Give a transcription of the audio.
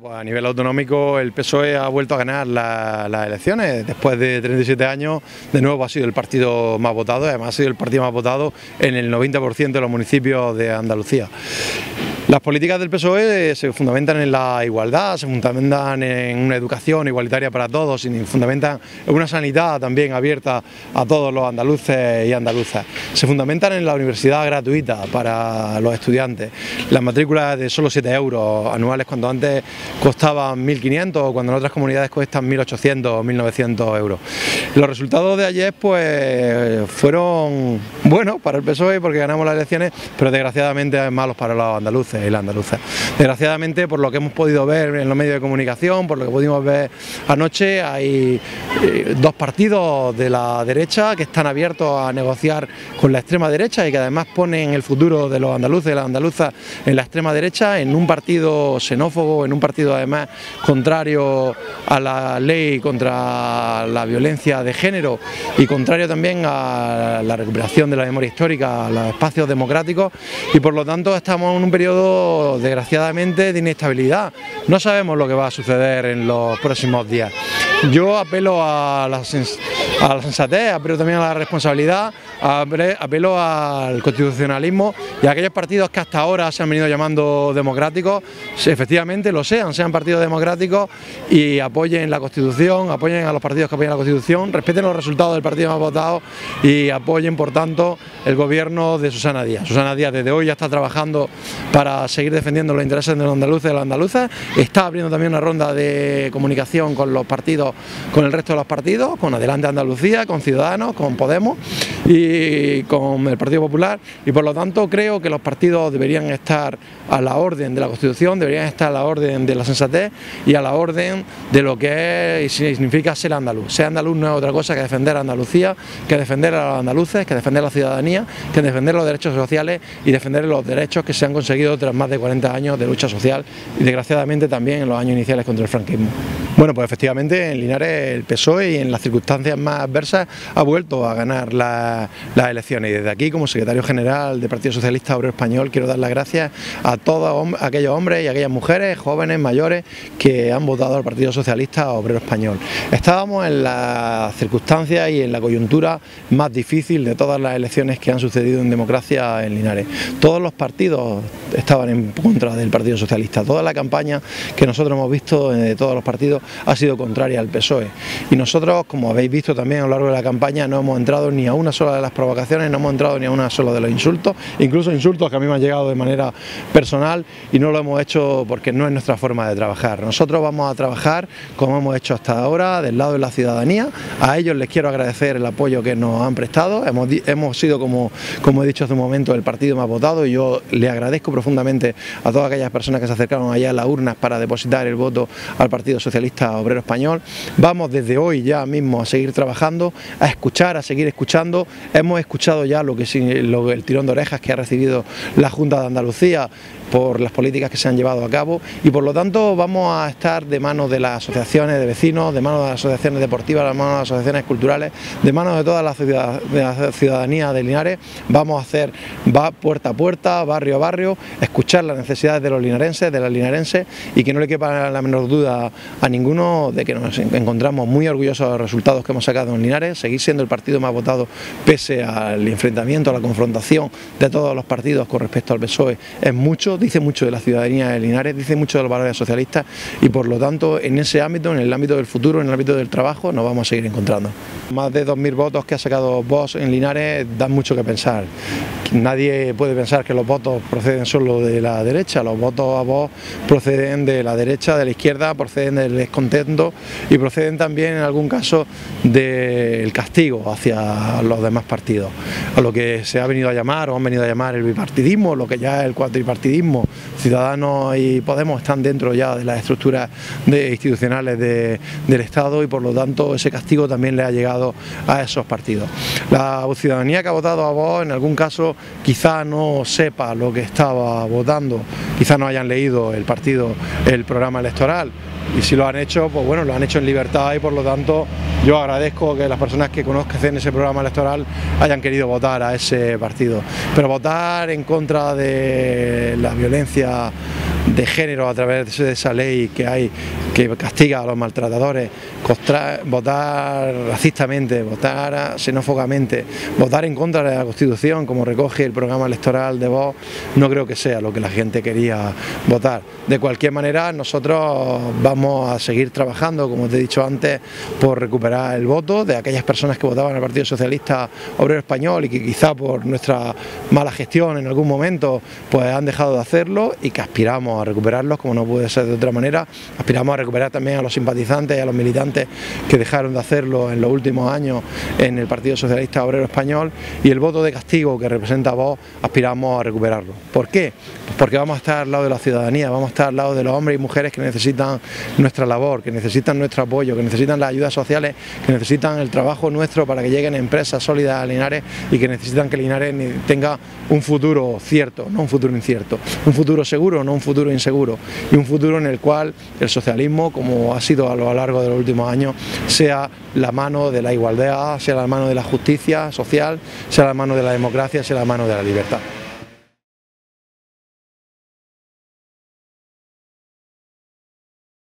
Pues a nivel autonómico el PSOE ha vuelto a ganar las elecciones. Después de 37 años, de nuevo ha sido el partido más votado, además ha sido el partido más votado en el 90% de los municipios de Andalucía. Las políticas del PSOE se fundamentan en la igualdad, se fundamentan en una educación igualitaria para todos, se fundamentan en una sanidad también abierta a todos los andaluces y andaluzas. Se fundamentan en la universidad gratuita para los estudiantes, las matrículas de solo 7 euros anuales cuando antes costaban 1.500 o cuando en otras comunidades cuestan 1.800 o 1.900 euros. Los resultados de ayer pues fueron buenos para el PSOE porque ganamos las elecciones, pero desgraciadamente malos para los andaluces y la andaluza. Desgraciadamente, por lo que hemos podido ver en los medios de comunicación, por lo que pudimos ver anoche, hay eh, dos partidos de la derecha que están abiertos a negociar con la extrema derecha y que además ponen el futuro de los andaluces y las andaluzas en la extrema derecha, en un partido xenófobo, en un partido además contrario a la ley contra la violencia de género y contrario también a la recuperación de la memoria histórica, a los espacios democráticos y por lo tanto estamos en un periodo desgraciadamente, de inestabilidad. No sabemos lo que va a suceder en los próximos días. Yo apelo a la, a la sensatez, apelo también a la responsabilidad, apelo al constitucionalismo y a aquellos partidos que hasta ahora se han venido llamando democráticos, efectivamente lo sean, sean partidos democráticos y apoyen la Constitución, apoyen a los partidos que apoyan la Constitución, respeten los resultados del partido más votado y apoyen por tanto el gobierno de Susana Díaz. Susana Díaz desde hoy ya está trabajando para seguir defendiendo los intereses de los andaluces y de las andaluzas, está abriendo también una ronda de comunicación con los partidos, con el resto de los partidos, con Adelante Andalucía, con Ciudadanos, con Podemos y con el Partido Popular y por lo tanto creo que los partidos deberían estar a la orden de la Constitución, deberían estar a la orden de la sensatez y a la orden de lo que es, significa ser andaluz. Ser andaluz no es otra cosa que defender a Andalucía, que defender a los andaluces, que defender a la ciudadanía, que defender los derechos sociales y defender los derechos que se han conseguido tras más de 40 años de lucha social y desgraciadamente también en los años iniciales contra el franquismo. Bueno, pues efectivamente en Linares el PSOE y en las circunstancias más adversas ha vuelto a ganar las elecciones y desde aquí como secretario general del Partido Socialista Obrero Español quiero dar las gracias a todos aquellos hombres y aquellas mujeres, jóvenes, mayores que han votado al Partido Socialista Obrero Español. Estábamos en las circunstancias y en la coyuntura más difícil de todas las elecciones que han sucedido en democracia en Linares. Todos los partidos estaban en contra del Partido Socialista, toda la campaña que nosotros hemos visto de todos los partidos ha sido contraria al PSOE. Y nosotros, como habéis visto también a lo largo de la campaña, no hemos entrado ni a una sola de las provocaciones, no hemos entrado ni a una sola de los insultos, incluso insultos que a mí me han llegado de manera personal y no lo hemos hecho porque no es nuestra forma de trabajar. Nosotros vamos a trabajar como hemos hecho hasta ahora, del lado de la ciudadanía. A ellos les quiero agradecer el apoyo que nos han prestado. Hemos, hemos sido, como, como he dicho hace un momento, el partido más votado y yo le agradezco profundamente a todas aquellas personas que se acercaron allá a las urnas para depositar el voto al Partido Socialista Obrero Español. Vamos desde hoy ya mismo a seguir trabajando, a escuchar, a seguir escuchando. Hemos escuchado ya lo que el tirón de orejas que ha recibido la Junta de Andalucía por las políticas que se han llevado a cabo y por lo tanto vamos a estar de manos de las asociaciones de vecinos, de manos de las asociaciones deportivas, de manos de las asociaciones culturales, de manos de toda la, ciudadanía de Linares, vamos a hacer va puerta a puerta, barrio a barrio, escuchar las necesidades de los linarenses, de las linarenses y que no le quepa la menor duda a ninguno de que nos encontramos muy orgullosos de los resultados que hemos sacado en Linares, seguir siendo el partido más votado pese al enfrentamiento, a la confrontación de todos los partidos con respecto al PSOE, es mucho dice mucho de la ciudadanía de Linares, dice mucho de los valores socialistas y por lo tanto en ese ámbito, en el ámbito del futuro, en el ámbito del trabajo, nos vamos a seguir encontrando. Más de 2.000 votos que ha sacado Vox en Linares dan mucho que pensar. Nadie puede pensar que los votos proceden solo de la derecha, los votos a Vox proceden de la derecha, de la izquierda, proceden del descontento y proceden también en algún caso del castigo hacia los demás partidos, a lo que se ha venido a llamar o han venido a llamar el bipartidismo, lo que ya es el cuatripartidismo Ciudadanos y Podemos están dentro ya de las estructuras institucionales del Estado y por lo tanto ese castigo también le ha llegado a esos partidos. La ciudadanía que ha votado a vos en algún caso quizá no sepa lo que estaba votando, quizá no hayan leído el partido, el programa electoral y si lo han hecho, pues bueno, lo han hecho en libertad y por lo tanto yo agradezco que las personas que conozcan ese programa electoral hayan querido votar a ese partido. Pero votar en contra de la violencia de género a través de esa ley que hay que castiga a los maltratadores, votar racistamente, votar xenófobamente, votar en contra de la Constitución, como recoge el programa electoral de Vox, no creo que sea lo que la gente quería votar. De cualquier manera, nosotros vamos a seguir trabajando, como te he dicho antes, por recuperar el voto de aquellas personas que votaban al Partido Socialista Obrero Español y que quizá por nuestra mala gestión en algún momento pues han dejado de hacerlo y que aspiramos a recuperarlos, como no puede ser de otra manera, aspiramos a recuperar también a los simpatizantes y a los militantes que dejaron de hacerlo en los últimos años en el Partido Socialista Obrero Español y el voto de castigo que representa vos aspiramos a recuperarlo. ¿Por qué? Pues porque vamos a estar al lado de la ciudadanía, vamos a estar al lado de los hombres y mujeres que necesitan nuestra labor, que necesitan nuestro apoyo, que necesitan las ayudas sociales, que necesitan el trabajo nuestro para que lleguen empresas sólidas a Linares y que necesitan que Linares tenga un futuro cierto, no un futuro incierto, un futuro seguro, no un futuro inseguro y un futuro en el cual el socialismo, como ha sido a lo largo de los últimos años, sea la mano de la igualdad, sea la mano de la justicia social, sea la mano de la democracia, sea la mano de la libertad.